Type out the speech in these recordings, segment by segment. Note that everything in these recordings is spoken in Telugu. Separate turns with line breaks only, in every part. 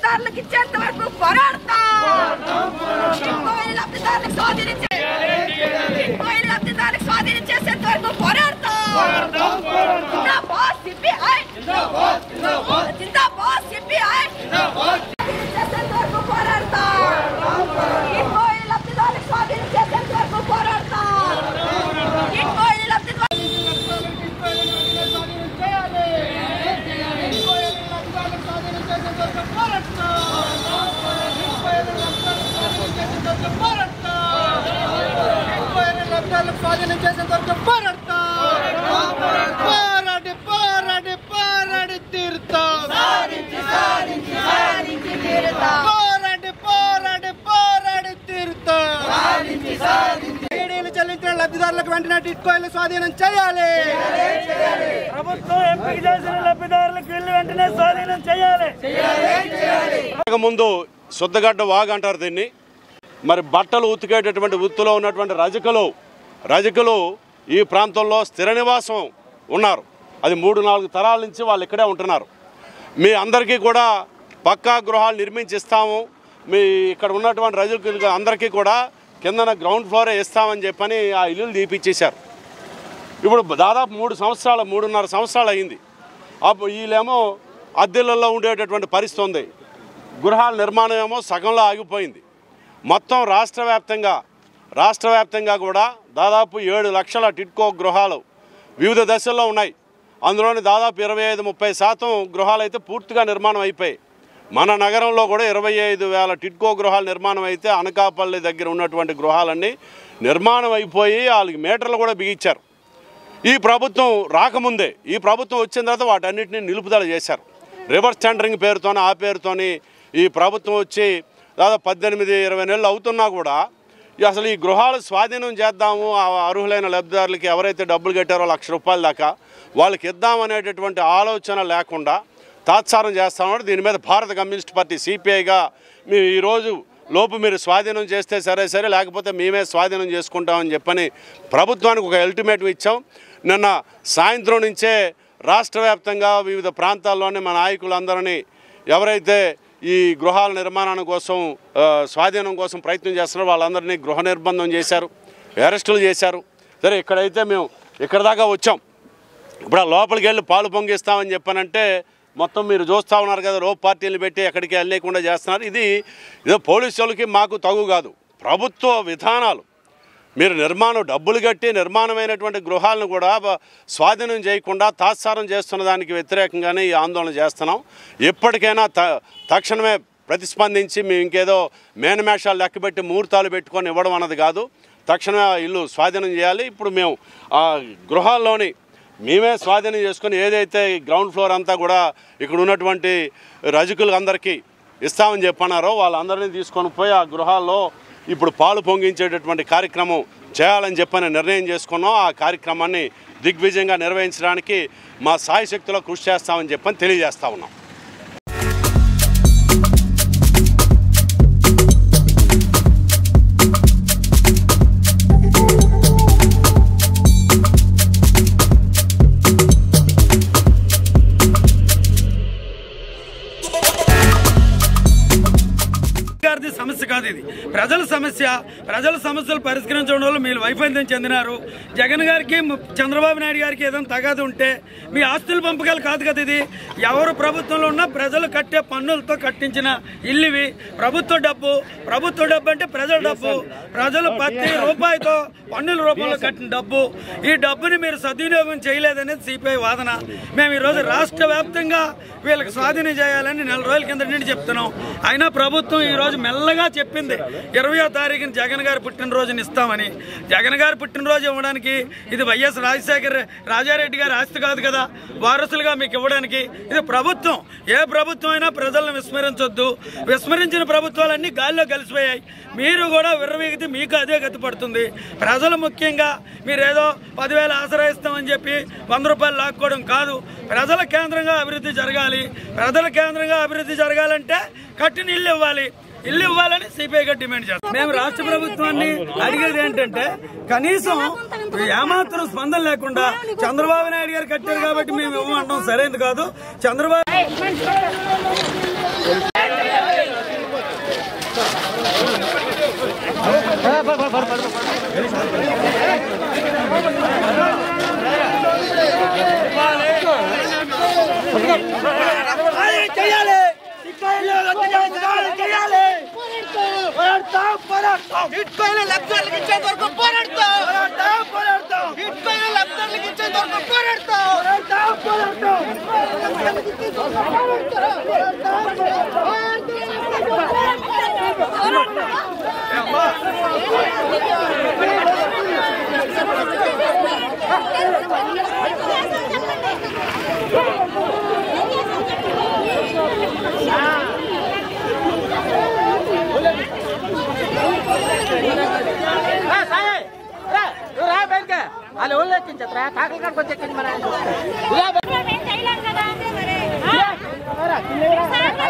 lapsedarlık için Selçuk Pararta! Böyle lapsedarlık saadet için! Böyle lapsedarlık saadet için Selçuk Pararta! Zindabad, Zindabad! Zindabad, Zindabad! Zindabad, Zindabad! లబ్ధిదారులకు
వెంటనే టిట్కోయిలు స్వాధీనం చేయాలి.
ప్రభుత్వం ఎంపిక చేసిన లబ్ధిదారులకు ఇల్లు వెంటనే స్వాధీనం చేయాలి.
ముందు శుద్ధగడ్డ వాగు అంటారు దీన్ని. మరి బట్టలు ఉతికేటటువంటి వృత్తిలో ఉన్నటువంటి రజకులు రజకులు ఈ ప్రాంతంలో స్థిర నివాసం ఉన్నారు. అది మూడు నాలుగు తరాల నుంచి వాళ్ళు ఇక్కడే ఉంటున్నారు. మీ అందరికీ కూడా పక్కా గృహాలు నిర్మించి ఇస్తాము మీ ఇక్కడ ఉన్నటువంటి రజకులు అందరికీ కూడా కిందన గ్రౌండ్ ఫ్లోరే ఇస్తామని చెప్పని ఆ ఇల్లులు తీపిచ్చేశారు. ఇప్పుడు దాదాపు మూడు సంవత్సరాలు మూడున్నర సంవత్సరాలు అయింది. అప్పుడు వీళ్ళేమో అద్దెలలో ఉండేటటువంటి పరిస్థితి ఉంది. గృహాల నిర్మాణం ఏమో సగంలో ఆగిపోయింది. మొత్తం రాష్ట్ర వ్యాప్తంగా రాష్ట్ర వ్యాప్తంగా కూడా దాదాపు ఏడు లక్షల టిట్కో గృహాలు వివిధ దశల్లో ఉన్నాయి. అందులోని దాదాపు ఇరవై ఐదు ముప్పై శాతం గృహాలు అయితే పూర్తిగా నిర్మాణం అయిపోయాయి. మన నగరంలో కూడా ఇరవై ఐదు వేల టిట్కో గృహాలు నిర్మాణం అయితే అనకాపల్లి దగ్గర ఉన్నటువంటి గృహాలన్నీ నిర్మాణం అయిపోయి వాళ్ళకి మీటర్లు కూడా బిగించారు. ఈ ప్రభుత్వం రాకముందే ఈ ప్రభుత్వం వచ్చిన తర్వాత వాటన్నిటిని నిలుపుదల చేశారు. రివర్స్ టెండరింగ్ పేరుతో ఆ పేరుతోని ఈ ప్రభుత్వం వచ్చి దాదాపు పద్దెనిమిది ఇరవై నెలలు అవుతున్నా కూడా అసలు ఈ గృహాలు స్వాధీనం చేద్దాము ఆ అర్హులైన లబ్ధిదారులకి ఎవరైతే డబ్బులు కట్టారో లక్ష రూపాయల దాకా వాళ్ళకి ఇద్దామనేటటువంటి ఆలోచన లేకుండా తాత్సారం చేస్తామన్నారు దీని మీద భారత కమ్యూనిస్ట్ పార్టీ సిపిఐగా మేము ఈరోజు లోపు మీరు స్వాధీనం చేస్తే సరే సరే లేకపోతే మేమే స్వాధీనం చేసుకుంటామని చెప్పని ప్రభుత్వానికి ఒక అల్టిమేటం ఇచ్చాం. నిన్న సాయంత్రం నుంచే రాష్ట్ర వ్యాప్తంగా వివిధ ప్రాంతాల్లోనే మా నాయకులందరినీ ఎవరైతే ఈ గృహాల నిర్మాణం కోసం స్వాధీనం కోసం ప్రయత్నం చేస్తున్నారో వాళ్ళందరినీ గృహ నిర్బంధం చేశారు అరెస్టులు చేశారు. సరే ఇక్కడైతే మేము ఇక్కడ దాకా వచ్చాం. ఇప్పుడు ఆ లోపలికి వెళ్ళి పాలు పొంగిస్తామని చెప్పానంటే మొత్తం మీరు చూస్తూ ఉన్నారు కదా రో పార్టీలు పెట్టి ఎక్కడికి వెళ్ళకుండా చేస్తున్నారు. ఇది ఏదో పోలీసు వాళ్ళకి మాకు తగు కాదు. ప్రభుత్వ విధానాలు. మీరు నిర్మాణం డబ్బులు కట్టి నిర్మాణమైనటువంటి గృహాలను కూడా స్వాధీనం చేయకుండా తాత్సారం చేస్తున్న దానికి వ్యతిరేకంగానే ఈ ఆందోళన చేస్తున్నాం. ఎప్పటికైనా త తక్షణమే ప్రతిస్పందించి మేము ఇంకేదో మేనమేషాలు లెక్కబెట్టి ముహూర్తాలు పెట్టుకొని ఇవ్వడం అన్నది కాదు. తక్షణమే ఇల్లు స్వాధీనం చేయాలి. ఇప్పుడు మేము ఆ గృహాల్లోని మేమే స్వాధీనం చేసుకుని ఏదైతే గ్రౌండ్ ఫ్లోర్ అంతా కూడా ఇక్కడ ఉన్నటువంటి రజకులు అందరికీ ఇస్తామని చెప్పన్నారో వాళ్ళందరినీ తీసుకొని పోయి ఆ గృహాల్లో ఇప్పుడు పాలు పొంగించేటటువంటి కార్యక్రమం చేయాలని చెప్పని నిర్ణయం చేసుకున్నాం. ఆ కార్యక్రమాన్ని దిగ్విజయంగా నిర్వహించడానికి మా సాయశక్తిలో కృషి చేస్తామని చెప్పని తెలియజేస్తా ఉన్నాం.
గారిది సమస్య కాదు ఇది. ప్రజల సమస్య ప్రజల సమస్యలు పరిష్కరించడం వల్ల మీరు వైఫల్యం చెందినారు. జగన్ గారికి చంద్రబాబు నాయుడు గారికి ఏదైనా తగాదు ఉంటే మీ ఆస్తుల పంపకాలు కాదు కదా ఇది. ఎవరు ప్రభుత్వంలో ఉన్నా ప్రజలు కట్టే పన్నులతో కట్టించిన ఇల్లు ఇవి. ప్రభుత్వ డబ్బు ప్రభుత్వ డబ్బు అంటే ప్రజల డబ్బు. ప్రజలు ప్రతి రూపాయితో పన్నుల రూపంలో కట్టిన డబ్బు. ఈ డబ్బుని మీరు సద్వినియోగం చేయలేదనేది సిపిఐ వాదన. మేము ఈరోజు రాష్ట్ర వ్యాప్తంగా వీళ్ళకి స్వాధీనం చేయాలని నెల రోజుల కింద నుండి చెప్తున్నాం. అయినా ప్రభుత్వం ఈ రోజు మెల్లగా చెప్పింది. ఇరవయో తారీఖున జగన్ గారు పుట్టినరోజుని ఇస్తామని. జగన్ గారు పుట్టినరోజు ఇవ్వడానికి ఇది వైఎస్ రాజశేఖర్ రాజారెడ్డి గారి ఆస్తి కాదు కదా. వారసులుగా మీకు ఇవ్వడానికి ఇది ప్రభుత్వం. ఏ ప్రభుత్వం అయినా ప్రజలను విస్మరించొద్దు. విస్మరించిన ప్రభుత్వాలన్నీ గాల్లో కలిసిపోయాయి. మీరు కూడా విర్రవీగితే మీకు అదే గతి పడుతుంది. ప్రజలు ముఖ్యంగా మీరేదో పదివేలు ఆశ్రయిస్తామని చెప్పి వంద రూపాయలు లాక్కోవడం కాదు. ప్రజల కేంద్రంగా అభివృద్ధి జరగాలి. ప్రజల కేంద్రంగా అభివృద్ధి జరగాలంటే కట్టిన ఇల్లు ఇవ్వాలి. ఇల్లు ఇవ్వాలని సిపిఐగా డిమాండ్ చేస్తాం మేము రాష్ట్ర ప్రభుత్వాన్ని అడిగేది ఏంటంటే కనీసం ఏమాత్రం స్పందన లేకుండా చంద్రబాబు నాయుడు గారు కట్టారు కాబట్టి మేము ఇవ్వమంటాం సరైనది కాదు. చంద్రబాబు ಹಿಟ್ಕೊಯ್ಲ ಲಬ್ಧಲ್ಲಿ ಕಿಚ್ಚ ತರ್ಕ ಹೋರಾಡ್ತಾ ಹೋರಾಡ್ತಾ ಹೋರಾಡ್ತಾ ಹಿಟ್ಕೊಯ್ಲ ಲಬ್ಧಲ್ಲಿ ಕಿಚ್ಚ ತರ್ಕ ಹೋರಾಡ್ತಾ ಹೋರಾಡ್ತಾ ಹೋರಾಡ್ತಾ ಹೋರಾಡ್ತಾ ಹೋರಾಡ್ತಾ
ಹೋರಾಡ್ತಾ ఊళ్ళో ఎక్కించరా కాకల కాడికి వచ్చి ఎక్కించి మరి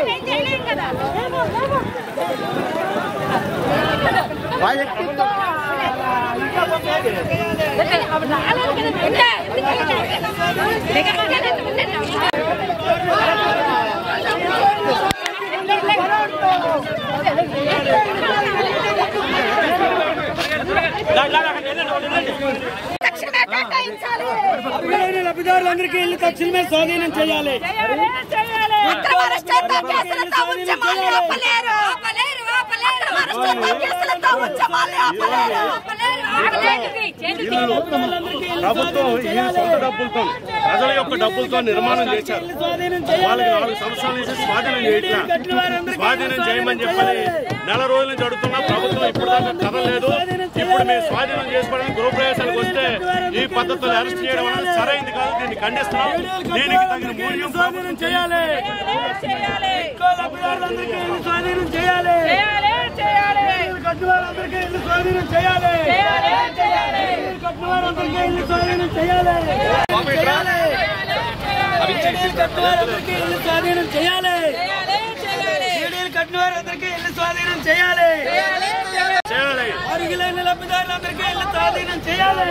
మేము చేయలేం
లబ్ధిదారులందరికీ ఇల్లు తక్షణమే స్వాధీనం చేయాలి.
ప్రభుత్వం ఈ సొంత డబ్బులతో ప్రజల యొక్క డబ్బులతో నిర్మాణం చేశారు. వాళ్ళకి నాలుగు సంవత్సరాల నుంచి స్వాధీనం చేయట్లా స్వాధీనం చేయమని చెప్పని నెల రోజుల నుంచి అడుగుతున్నా ప్రభుత్వం ఇప్పుడు దాకా కదలలేదు. ఇప్పుడు మేము స్వాధీనం చేసుకోవడానికి గృహప్రవేశానికి వస్తే ఈ పద్ధతులు అరెస్ట్ చేయడం అనేది సరైంది కాదు. దీన్ని ఖండిస్తున్నాం. దీనికి తగిన మూల్యం
స్వాధీనం చేయాలి. స్వాధీనం చేయాలి. ఇల్లు స్వాధీనం చేయాలి. ఇల్లు స్వాధీనం చేయాలి. ఇల్లు స్వాధీనం చేయాలి. కట్టిన వారందరికీ ఇల్లు స్వాధీనం చేయాలి.
చేయాలి.
అరుగులైన లబ్ధిదారులందరికీ ఇల్లు స్వాధీనం చేయాలి.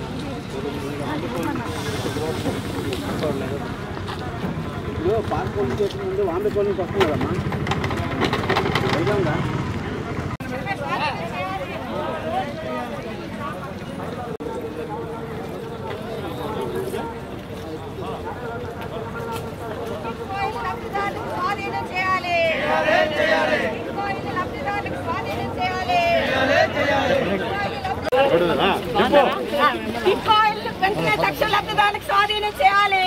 సీనియర్ ప్రతి రాసుకోవాలని
లబ్ధిదారులకు లక్షల లబ్ధిదారులకు స్వాధీనం చేయాలి.